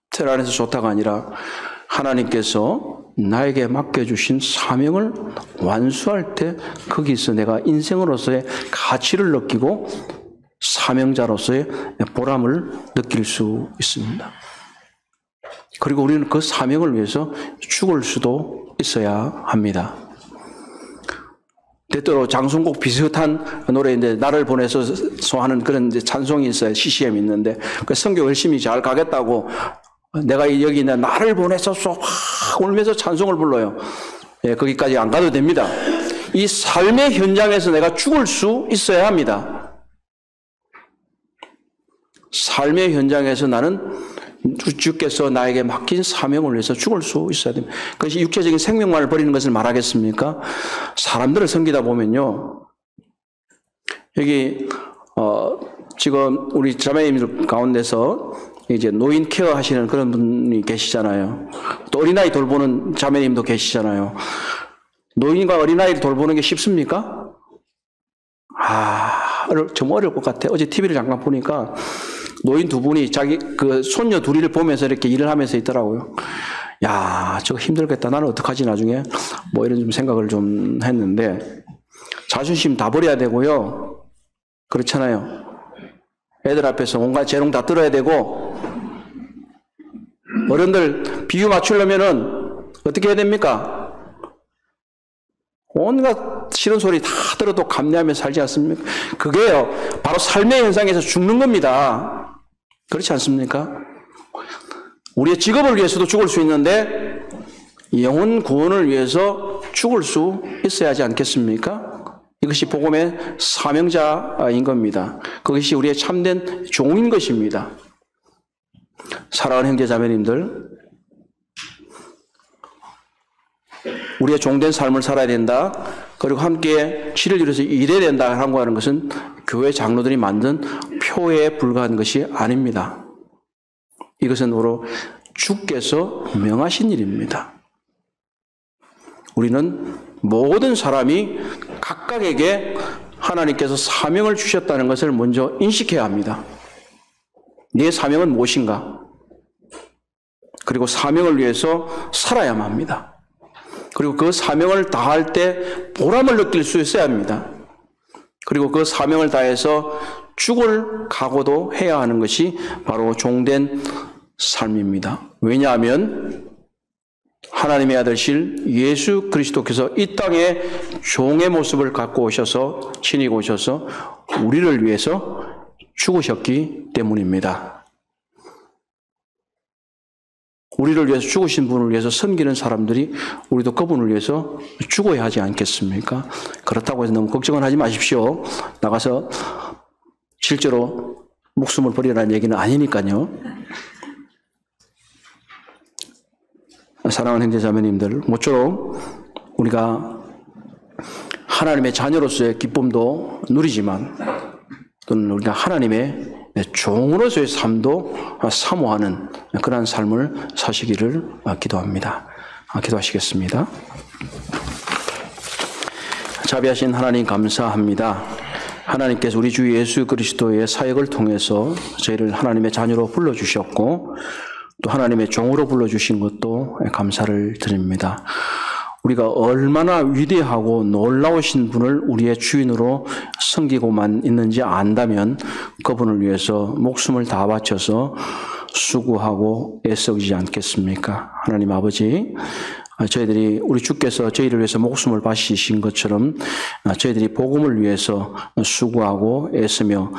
Speaker 1: 텔 안에서 좋다가 아니라 하나님께서 나에게 맡겨주신 사명을 완수할 때 거기서 내가 인생으로서의 가치를 느끼고 사명자로서의 보람을 느낄 수 있습니다. 그리고 우리는 그 사명을 위해서 죽을 수도 있어야 합니다. 때때로 장송곡 비슷한 노래인데 나를 보내서 소하는 그런 찬송이 있어요. CCM 있는데 그 성교 열심히 잘 가겠다고 내가 여기 있는 나를 보내서 쏙 울면서 찬송을 불러요. 예, 거기까지 안 가도 됩니다. 이 삶의 현장에서 내가 죽을 수 있어야 합니다. 삶의 현장에서 나는 주께서 나에게 맡긴 사명을 위해서 죽을 수 있어야 됩니다. 그것이 육체적인 생명만을 버리는 것을 말하겠습니까? 사람들을 섬기다 보면요. 여기, 어, 지금 우리 자매님 가운데서 이제 노인 케어 하시는 그런 분이 계시잖아요. 또 어린아이 돌보는 자매님도 계시잖아요. 노인과 어린아이를 돌보는 게 쉽습니까? 아, 좀 어려울 것 같아. 어제 TV를 잠깐 보니까 노인 두 분이 자기 그 손녀 둘이를 보면서 이렇게 일을 하면서 있더라고요. 야, 저거 힘들겠다. 나는 어떡하지 나중에? 뭐 이런 좀 생각을 좀 했는데 자존심 다 버려야 되고요. 그렇잖아요. 애들 앞에서 온갖 재롱 다 들어야 되고 어른들 비유 맞추려면은 어떻게 해야 됩니까? 온갖 싫은 소리 다 들어도 감내하며 살지 않습니까? 그게요, 바로 삶의 현상에서 죽는 겁니다. 그렇지 않습니까? 우리의 직업을 위해서도 죽을 수 있는데 영혼 구원을 위해서 죽을 수 있어야 하지 않겠습니까? 이것이 복음의 사명자인 겁니다. 그것이 우리의 참된 종인 것입니다. 사랑하는 형제 자매님들, 우리의 종된 삶을 살아야 된다. 그리고 함께 치를 이루어서 일해야 된다 하는 것은 교회 장로들이 만든 표에 불과한 것이 아닙니다. 이것은 바로 주께서 명하신 일입니다. 우리는 모든 사람이 각각에게 하나님께서 사명을 주셨다는 것을 먼저 인식해야 합니다. 네 사명은 무엇인가? 그리고 사명을 위해서 살아야만 합니다. 그리고 그 사명을 다할 때 보람을 느낄 수 있어야 합니다. 그리고 그 사명을 다해서 죽을 각오도 해야 하는 것이 바로 종된 삶입니다. 왜냐하면 하나님의 아들실 예수 그리스도께서 이 땅에 종의 모습을 갖고 오셔서 친히 오셔서 우리를 위해서 죽으셨기 때문입니다. 우리를 위해서 죽으신 분을 위해서 섬기는 사람들이 우리도 그분을 위해서 죽어야 하지 않겠습니까? 그렇다고 해서 너무 걱정은 하지 마십시오. 나가서 실제로 목숨을 버리라는 얘기는 아니니까요. 사랑하는 형제자매님들, 모쪼록 우리가 하나님의 자녀로서의 기쁨도 누리지만 또는 우리가 하나님의 종으로서의 삶도 사모하는 그러한 삶을 사시기를 기도합니다. 기도하시겠습니다. 자비하신 하나님 감사합니다. 하나님께서 우리 주 예수 그리스도의 사역을 통해서 저희를 하나님의 자녀로 불러주셨고 또 하나님의 종으로 불러주신 것도 감사를 드립니다. 우리가 얼마나 위대하고 놀라우신 분을 우리의 주인으로 섬기고만 있는지 안다면 그분을 위해서 목숨을 다 바쳐서 수고하고 애쓰지 않겠습니까? 하나님 아버지, 아, 저희들이 우리 주께서 저희를 위해서 목숨을 바치신 것처럼 아, 저희들이 복음을 위해서 수고하고 애쓰며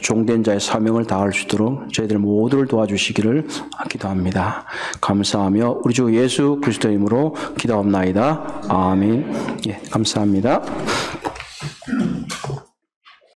Speaker 1: 종된 자의 사명을 다할 수 있도록 저희들 모두를 도와주시기를 기도합니다. 감사하며 우리 주 예수 그리스도 이름으로 기도합나이다. 아멘. 예, 감사합니다.